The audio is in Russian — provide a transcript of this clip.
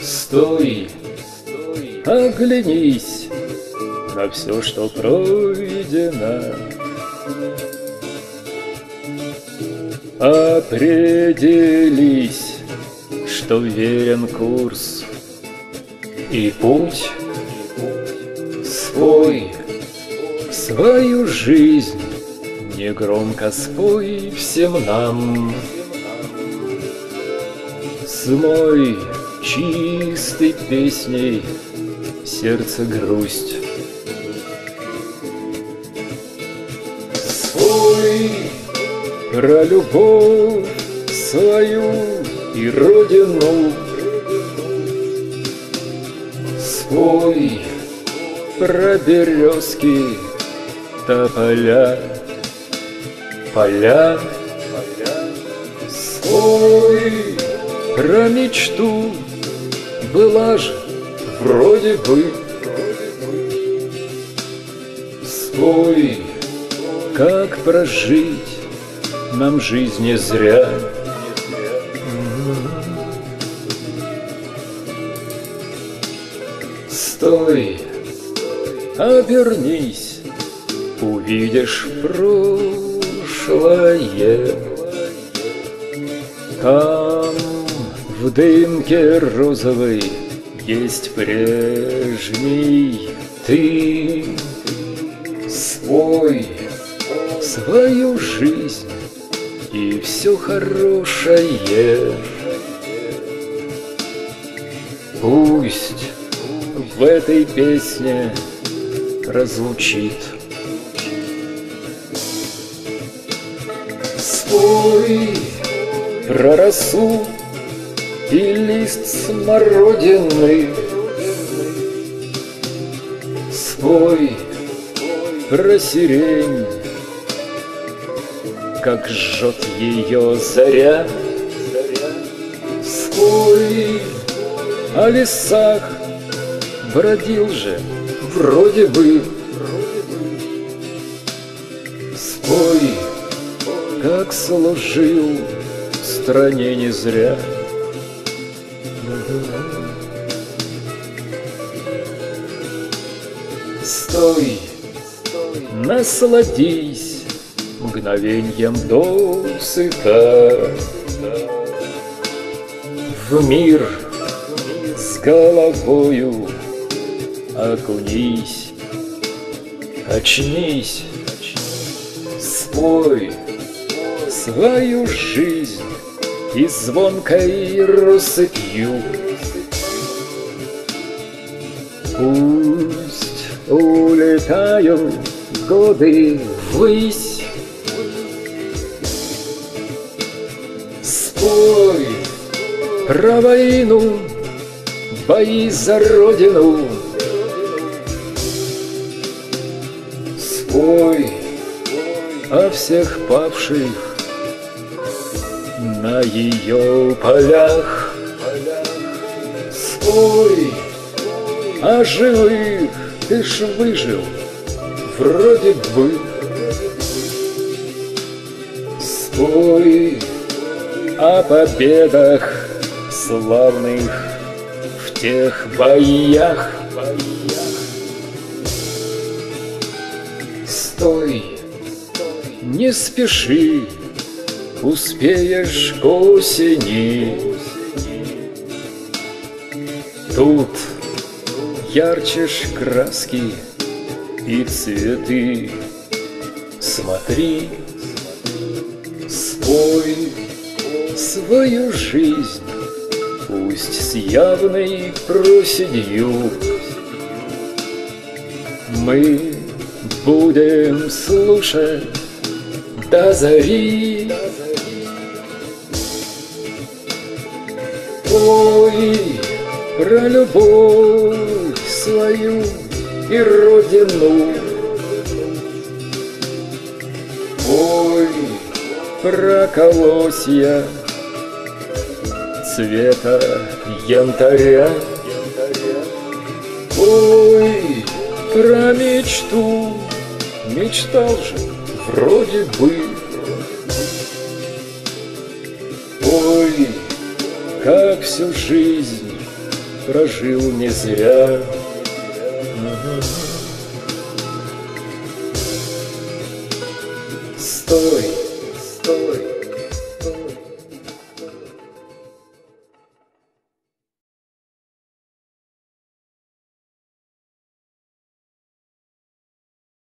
Стой, оглянись на все, что пройдено. Определись, что верен курс и путь свой, свою жизнь негромко спой всем нам. Смой чистой песней сердце грусть. Спой про любовь свою и родину. Спой про березки, тополя, поля. Спой про мечту, была же вроде бы. Спой, как прожить нам жизни зря. Стой, обернись, увидишь прошлое. Там в дымке розовой есть прежний ты. Свой, свою жизнь и все хорошее. Пусть в этой песне разлучит. Спой про росу и лист смородины. Спой про сирень, как жжет ее заря. Спой о лесах, бродил же вроде бы. Как служил стране не зря. Стой, насладись мгновеньем досыта В мир с головою окунись, очнись, спой свою жизнь и звонкой россыпью. Пусть улетают годы ввысь, Спой про войну, бои за родину. Спой о всех павших на ее полях. Спой о живых, ты ж выжил, вроде бы. Спой о победах славных в тех боях. Стой, не спеши, успеешь к осени. Тут ярче ж краски и цветы. Смотри, спой свою жизнь, пусть с явной проседью. Мы будем слушать до зари. Ой, про любовь свою и родину. Ой, про колосья цвета янтаря. Ой, про мечту, мечтал же вроде бы. Как всю жизнь прожил не зря. Стой, стой,